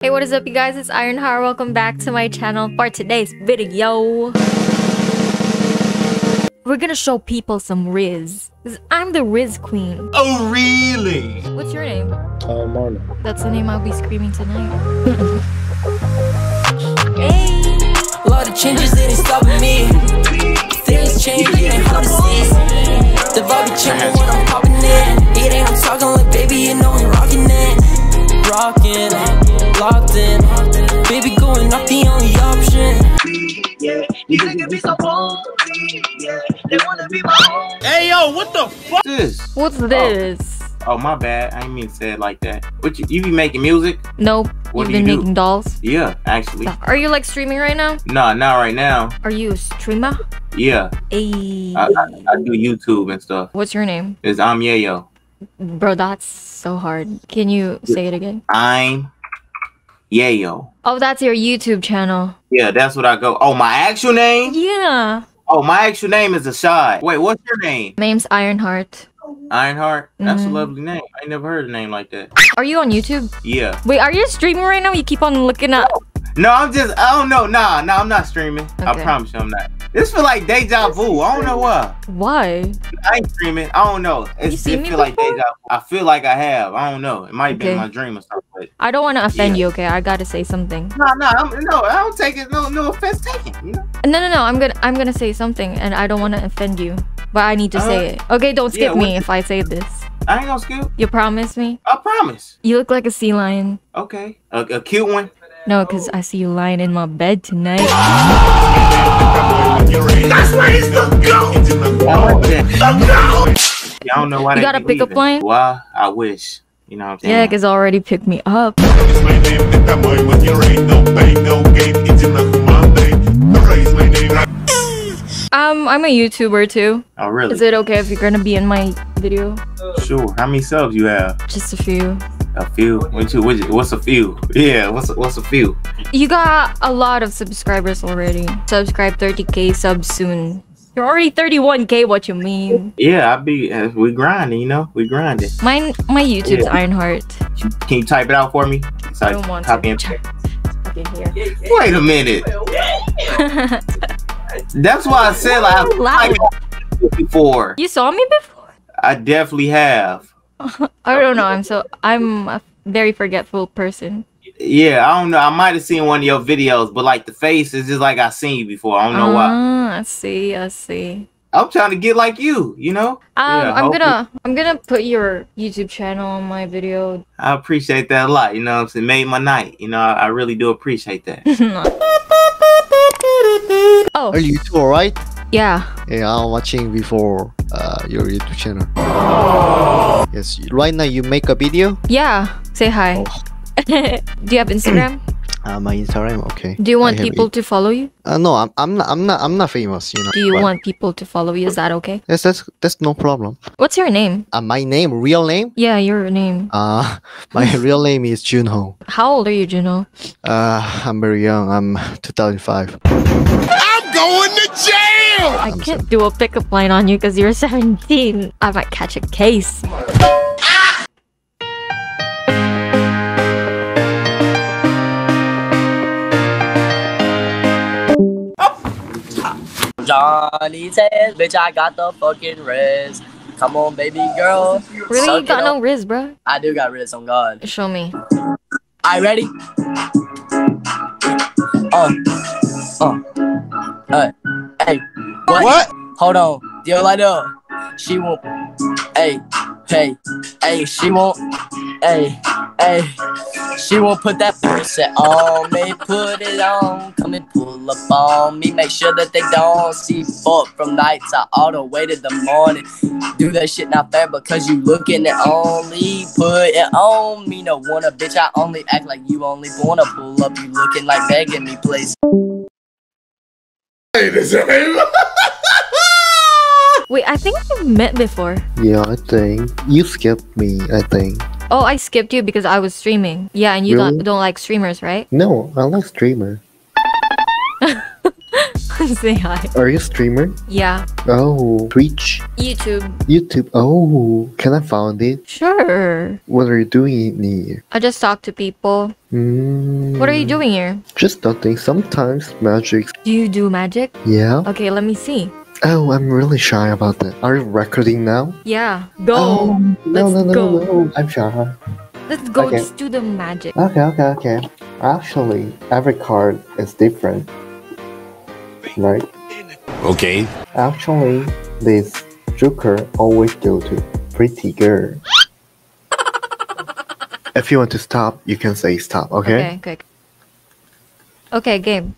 Hey, what is up you guys? It's Ironheart. Welcome back to my channel for today's video. We're gonna show people some Riz. 'Cause I'm the Riz queen. Oh, really? What's your name? Uh, Marlon. That's the name I'll be screaming tonight. hey! A lot of changes it ain't stopping me. Things change, it ain't hard to. The vibe be changing when I'm popping in. It ain't yo, what the fuck? This. What's oh. this? Oh, my bad. I didn't mean to say it like that. What you, you be making music? Nope. What You've been you do? making dolls. Yeah, actually. Are you like streaming right now? Nah, not right now. Are you a streamer? Yeah, Hey. I, I, I do YouTube and stuff. What's your name? It's I'm Yayo. Bro, that's so hard. Can you say it again? I'm Yayo. Oh, that's your YouTube channel. Yeah, that's what I go. Oh, my actual name? Yeah. Oh, my actual name is Ashad. Wait, what's your name? Name's Ironheart. Ironheart? That's Mhm. a lovely name. I never heard a name like that. Are you on YouTube? Yeah. Wait, are you streaming right now? You keep on looking up. No, I'm just, I don't know. Nah, nah, I'm not streaming. I promise you I'm not. This feel like deja vu. I don't know why. Why? I ain't streaming. I don't know. It's, seen it me feel like deja vu. I feel like I have. I don't know. It might be my dream or something. But I don't want to offend Yeah. you, okay? I gotta say something. no, no, I'm, no. I don't take it. No, no offense taken. You know. No, no, no. I'm gonna, I'm gonna say something, and I don't want to offend you, but I need to say Uh, it. Okay, don't skip yeah, me if I say this. I ain't gonna skip. You promise me? I promise. You look like a sea lion. Okay. A, a cute one. No, cause I see you lying in my bed tonight. That's why he's the GOAT! I like that. The GOAT! Yeah, I don't know why. You got a be pickup leaving. line? Why? I wish. You know what I'm saying? Yeah, cause already picked me up. It's my name, that that boy, but you ain't no pain, no gain, it's enough Monday. Raise my name. Um, I'm a YouTuber too. Oh, really? Is it okay if you're gonna be in my video? Sure. How many subs you have? Just a few. A few. What you? what you- What's a few? Yeah. What's a, what's a few? You got a lot of subscribers already. Subscribe 30k subs soon. You're already 31k. What you mean? Yeah, I be. Uh, we grinding. You know, we grinding. Mine, my YouTube's Yeah. Ironheart. Can you type it out for me? So I don't want copy to. and- here. Wait a minute. That's why I said like like, before. You saw me before? I definitely have. I don't know. I'm so I'm a very forgetful person. Yeah, I don't know. I might have seen one of your videos, but like the face is just like I seen you before. I don't know why. Ah, I see. I see. I'm trying to get like you. You know. Um, Yeah, I'm hopefully- gonna I'm gonna put your YouTube channel on my video. I appreciate that a lot. You know, what I'm saying made my night. You know, I, I really do appreciate that. oh Are you two alright? yeah. Yeah, I'm watching before uh, your YouTube channel. Yes, right now you make a video? Yeah. Say hi. Do you have Instagram? Uh, my Instagram, okay. Do you want people it. to follow you? Uh, no, I'm, I'm not. I'm not. I'm not famous. You know. Do you but want people to follow you? Is that okay? Yes, that's that's no problem. What's your name? Uh, my name, real name. Yeah, your name. Uh, my real name is Junho. How old are you, Junho? Uh, I'm very young. I'm 2005. I'm going to jail! I can't do a pickup line on you because you're 17. I might catch a case. Johnny says, bitch, I got the fucking Riz. Come on, baby girl. Really? Suck You got no up. Riz, bro? I do got Riz on God. Show me. I ready? Uh, uh, uh, hey, what? Hold on, deal like that. She won't. Hey, hey, hey, she won't. Hey, hey, she won't put that pussy on me. Put it on, come and pull up on me. Make sure that they don't see fuck from night out all the way to the morning. Do that shit not fair because you looking at only. Put it on me, no wanna bitch. I only act like you only wanna pull up. You looking like begging me, please. Hey, this is Wait, I think we met before. Yeah, I think you skipped me. I think. Oh, I skipped you because I was streaming. Yeah, and you don't don't like streamers, right? No, I like streamer. Say hi. Are you a streamer? Yeah. Oh, Twitch, YouTube. YouTube. Oh, can I find it? Sure. What are you doing here? I just talk to people. Mm, What are you doing here? Just nothing. Sometimes magic. Do you do magic? Yeah. Okay, let me see. Oh, I'm really shy about that. Are you recording now? Yeah. Go. Oh, no, Let's no, no, go. no, no. I'm shy. Let's go. Okay. Let's do the magic. Okay, okay, okay. Actually, every card is different. Right? Okay. Actually, this Joker always go to pretty girl. if you want to stop, you can say stop, okay? Okay, quick. Okay, game.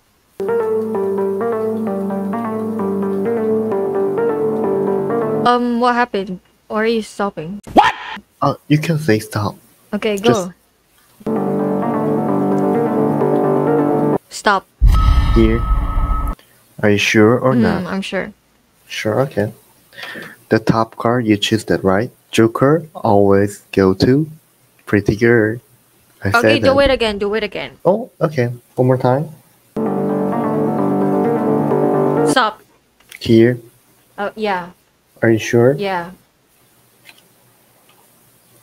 Um, what happened? Why are you stopping? What? Uh, you can say stop. Okay, Just- go. Stop. Here. Are you sure or Mm, not? I'm sure. Sure, okay. The top card, you choose that, right? Joker always go to pretty girl. I Okay, do that. it again. Do it again. Oh, okay. One more time. Stop. Here. Oh, yeah. Are you sure? Yeah.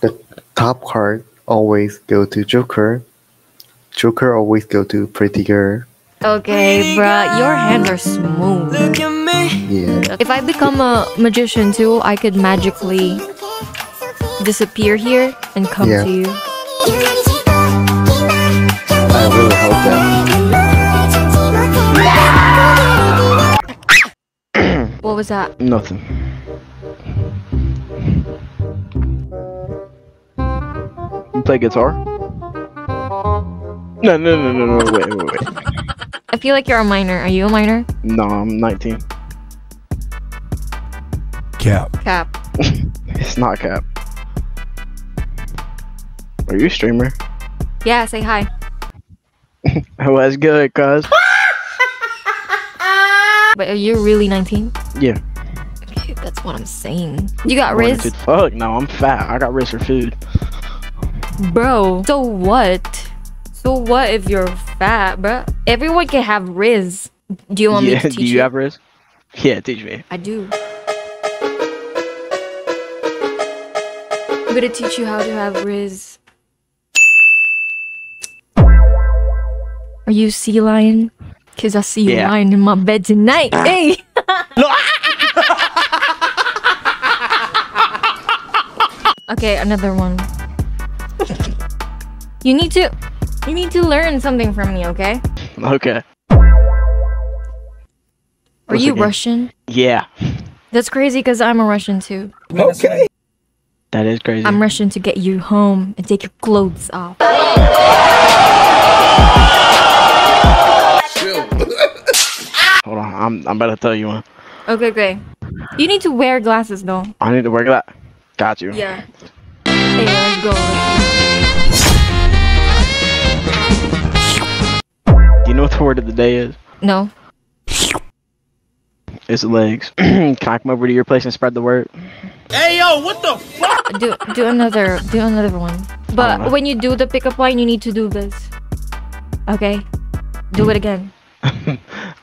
The top card always go to Joker. Joker always go to pretty girl. Okay, bruh. Your hands are smooth. Yeah. If I become a magician too, I could magically disappear here and come Yeah. to you. I really hope that. What was that? Nothing. You play guitar? No, no, no, no, no, wait, wait, wait. I feel like you're a minor. Are you a minor? No, I'm 19. Cap. Cap. It's not Cap. Are you a streamer? Yeah, say hi. That's good, cuz. But are you really 19? Yeah. Okay, that's what I'm saying. You got Wanted Riz? Fuck, no, I'm fat. I got Riz for food. Bro, so what? So what if you're fat, bro? Everyone can have Riz. Do you want me to teach you? do you have Riz? Yeah, teach me. I do. I'm gonna teach you how to have Riz. Are you sea lion? Cause I see you Yeah. lying in my bed tonight. Ah. Hey! no! okay, another one. you need to you need to learn something from me, okay? Okay. Are What's you the? Russian? Yeah. That's crazy because I'm a Russian too. Okay. That is crazy. I'm rushing to get you home and take your clothes off. Hold on, I'm I'm about to tell you one. Okay, okay. You need to wear glasses though. I need to work that. Got you. Yeah. Hey, let's go. Word of the day is? No. It's legs. Can I come over to your place and spread the word? Hey yo, what the fuck? Do do another do another one. But when you do the pickup line, you need to do this. Okay. Do it again.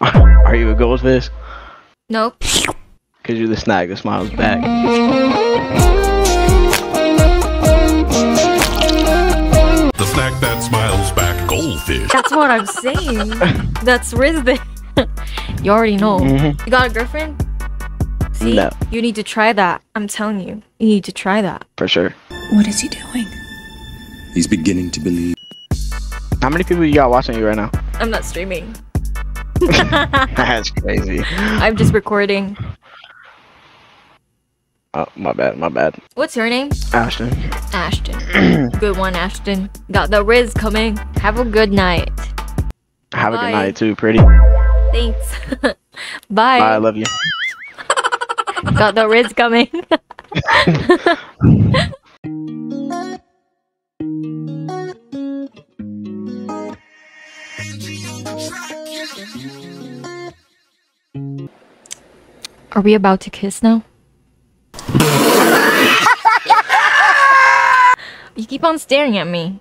Are you a goldfish? Nope. Cause you're the snag that smiles back. What I'm saying. That's Rizden. you already know. Mhm. You got a girlfriend? See? No. You need to try that. I'm telling you. You need to try that. For sure. What is he doing? He's beginning to believe. How many people you got watching you right now? I'm not streaming. That's crazy. I'm just recording. Oh, my bad, my bad. What's your name? Ashton. Ashton. good one, Ashton. Got the Riz coming. Have a good night. Have a good night too, pretty. Thanks. Bye. Bye, I love you. Got the Riz coming. Are we about to kiss now? you keep on staring at me.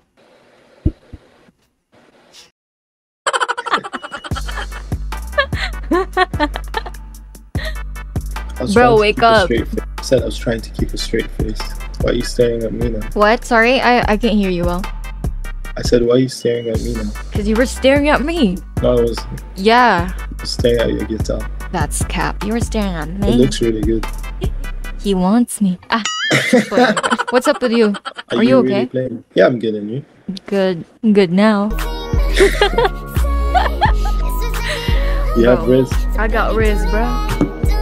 Bro, wake up. I said I was trying to keep a straight face. Why are you staring at me now? What? Sorry, I I can't hear you well. I said, why are you staring at me now? Cause you were staring at me. No, I was Yeah, staring at your guitar. that's cap. You were staring at me. It looks really good. He wants me. Ah. What's up with you? Are, Are you really okay? playing? Yeah, I'm good. And you? Good. Good now. You have Riz. I got Riz, bro.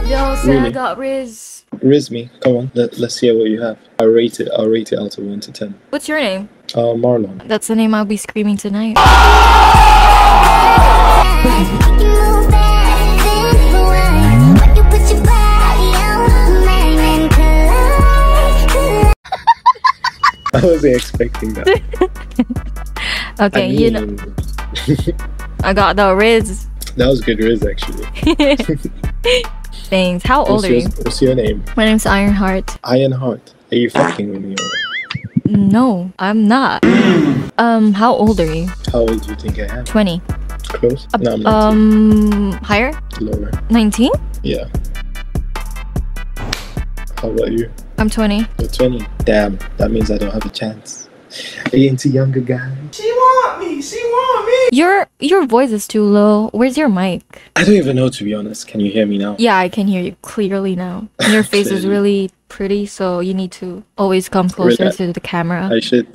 Yo, say I got Riz. Riz me. Come on. Let, let's hear what you have. I'll rate it. I'll rate it out of 1 to 10. What's your name? Uh, Marlon. That's the name I'll be screaming tonight. I wasn't expecting that. Okay, I you know, I got the Riz. that was good Riz, actually. Thanks. How old What's are your, you? what's your name? My name's Ironheart. Ironheart. Are you fucking with me? Or No, I'm not. Um, how old are you? how old do you think I am? 20. Close? No, I'm not. Um, higher? Lower. 19? Yeah. How about you? I'm 20. You're 20. Damn, that means I don't have a chance. Are you into younger guys? She want me. She want me. Your your voice is too low. Where's your mic? I don't even know to be honest. Can you hear me now? Yeah, I can hear you clearly now. And Your face is really pretty, so you need to always come closer Relax. to the camera. I should.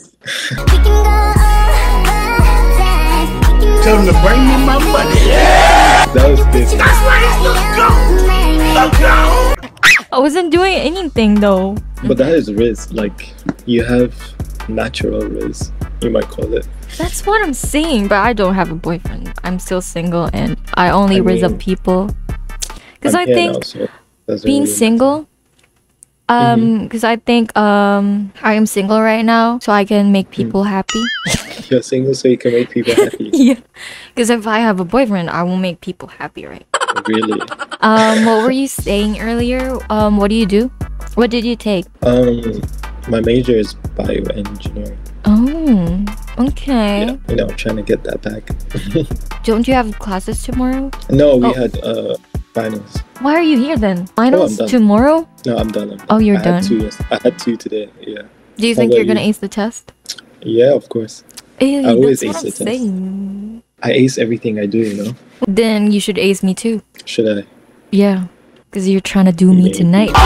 Tell them to bring me my money. That was good. That's right. It's the goat. The goat. I wasn't doing anything though. But that is Riz. Like, you have natural Riz, you might call it. That's what I'm saying, but I don't have a boyfriend. I'm still single and I only I raise up people. Because I think now, so being really single Mm-hmm. um because i think um i am single right now so i can make people happy. You're single, so you can make people happy. yeah because if i have a boyfriend i will make people happy right really. um what were you saying earlier um what do you do what did you take Um, my major is bioengineering. oh okay Yeah, you know, trying to get that back. don't you have classes tomorrow no, we Oh. had uh finals. why are you here then finals done. tomorrow No, I'm done. I'm done. Oh, you're I done. Had two, yes. I had two today. Yeah. do you How think you're gonna ace the test Yeah, of course. Eh, I always ace the test. I ace everything I do. You know. then you should ace me too Should I? yeah because you're trying to do me tonight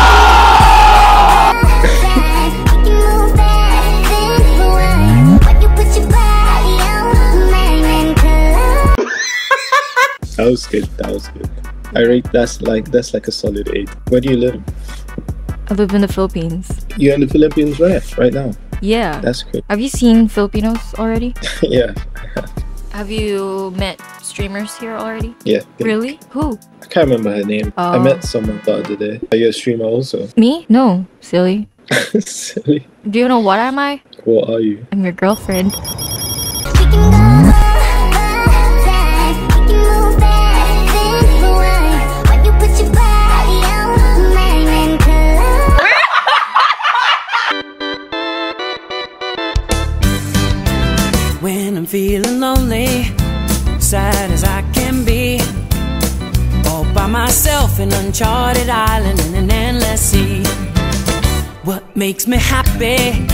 That was good. That was good. I rate that's like that's like a solid eight. Where do you live? i live in the philippines You're in the Philippines, right? Right now. Yeah. That's good. Have you seen Filipinos already? yeah. Have you met streamers here already? Yeah. Really? Who? I can't remember her name. I Oh. met someone the other day. Are you a streamer also? Me? No, silly. Silly. Do you know what am I? What are you? I'm your girlfriend. Uncharted island in an endless sea. What makes me happy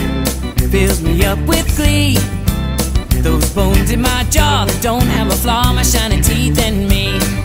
fills me up with glee. Those bones in my jaw that don't have a flaw, my shiny teeth and me.